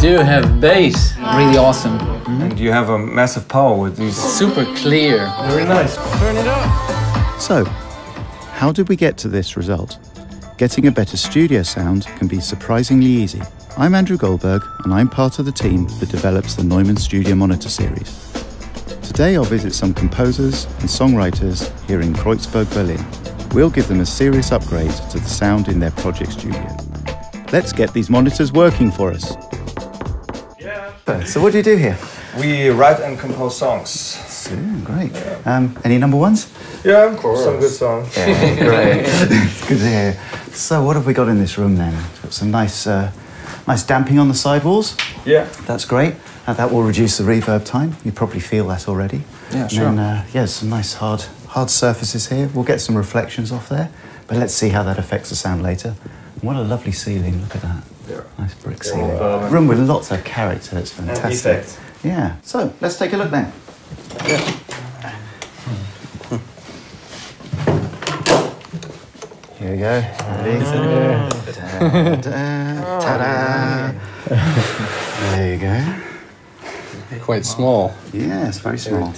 do have bass. Really awesome. And mm-hmm. you have a massive power with these. Super clear. Very nice. Turn it up. So, how did we get to this result? Getting a better studio sound can be surprisingly easy. I'm Andrew Goldberg, and I'm part of the team that develops the Neumann Studio Monitor series. Today, I'll visit some composers and songwriters here in Kreuzberg, Berlin. We'll give them a serious upgrade to the sound in their project studio. Let's get these monitors working for us. Yeah. So, what do you do here? We write and compose songs. great. Um, any number ones? Yeah, of course. Some good songs. Yeah, great. it's good to hear. So, what have we got in this room then? Got some nice, uh, nice damping on the sidewalls. Yeah. That's great. Uh, that will reduce the reverb time. You probably feel that already. Yeah, and sure. Then, uh, yeah, some nice hard, hard surfaces here. We'll get some reflections off there, but let's see how that affects the sound later. What a lovely ceiling! Look at that. Yeah. Nice brick ceiling. uh, Room with lots of character. It's fantastic. effect. Yeah. So let's take a look then. Here we go. Ready? Da, da, ta-da. There you go. Quite small. Yeah, it's very small.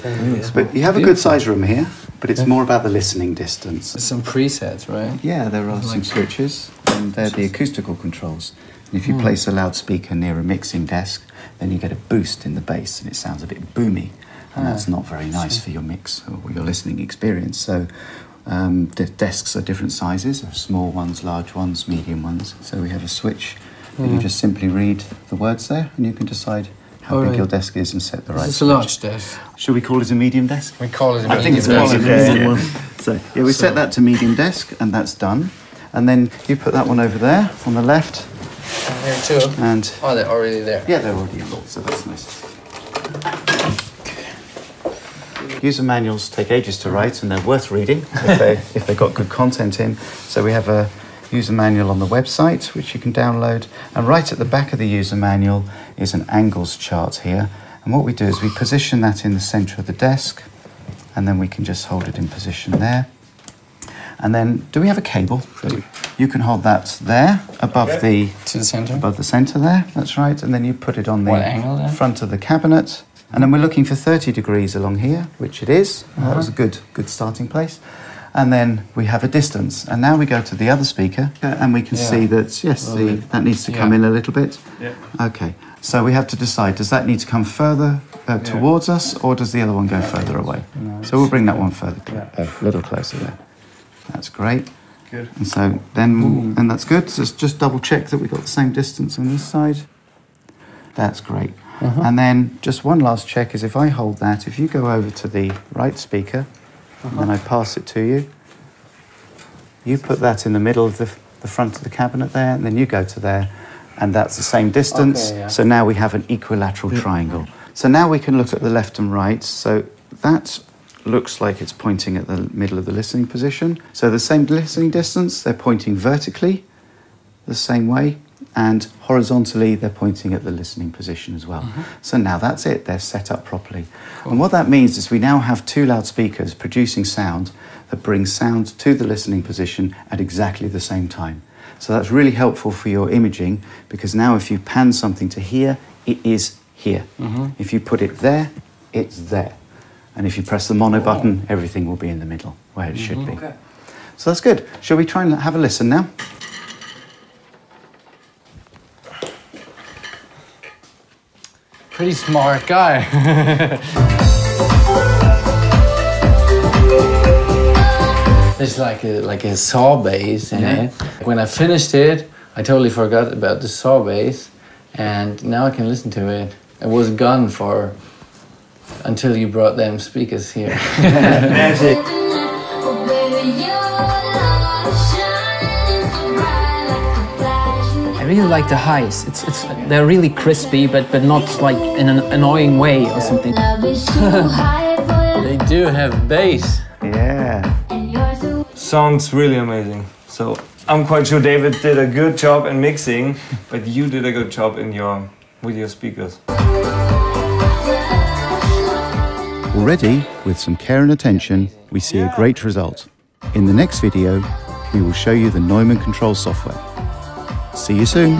But you have a good size room here, but it's more about the listening distance. Some presets, right? Yeah, there are some switches, and they're the acoustical controls. And if you Hmm. place a loudspeaker near a mixing desk, then you get a boost in the bass, and it sounds a bit boomy, and that's Ah, not very nice for your mix or your listening experience. So. Um, the desks are different sizes, small ones, large ones, medium ones. So we have a switch that you just simply read the words there, and you can decide how All big right. your desk is and set the right. It's a large desk. Should we call it a medium desk? We call it a medium I think it's a medium desk. desk. yeah. So yeah, we set that to medium desk, and that's done. And then you put that one over there on the left, Here too. and Oh, they're already there. yeah, they're already involved, so that's nice. User manuals take ages to write, and they're worth reading if, they, if they've got good content in. So we have a user manual on the website, which you can download. And right at the back of the user manual is an angles chart here. And what we do is we position that in the center of the desk, and then we can just hold it in position there. And then, do we have a cable? You can hold that there above the To the center. above the centre there. That's right. And then you put it on the What angle front of the cabinet. And then we're looking for 30 degrees along here, which it is. That was a good good starting place. And then we have a distance. And now we go to the other speaker, uh, and we can Yeah. see that yes, the, that needs to come in a little bit. Yeah. Okay. So we have to decide: does that need to come further uh, towards us, or does the other one go further away? so we'll bring that one further, a little closer there. That's great. Good. And so then, hmm. and that's good. So just, double check that we've got the same distance on this side. That's great. Uh-huh. And then just one last check is if I hold that, if you go over to the right speaker, and then uh-huh. I pass it to you, you put that in the middle of the, the front of the cabinet there, and then you go to there, and that's the same distance. Okay, yeah. So now we have an equilateral triangle. So now we can look at the left and right. So that looks like it's pointing at the middle of the listening position. So the same listening distance, they're pointing vertically the same way, and horizontally, they're pointing at the listening position as well. Mm-hmm. So now that's it, they're set up properly. And what that means is we now have two loudspeakers producing sound that brings sound to the listening position at exactly the same time. So that's really helpful for your imaging because now if you pan something to here, it is here. Mm-hmm. If you put it there, it's there. And if you press the mono button, everything will be in the middle where it should be. So that's good. Shall we try and have a listen now? Pretty smart guy. It's like a like a saw bass in Yeah. it. When I finished it, I totally forgot about the saw bass, and now I can listen to it. It was gone for until you brought them speakers here. Magic. I really like the highs. It's it's they're really crispy, but but not like in an annoying way or something. they do have bass. Yeah. Sounds really amazing. So I'm quite sure David did a good job in mixing, but you did a good job in your with your speakers. Already, with some care and attention, we see a great result. In the next video, we will show you the Neumann control software. See you soon.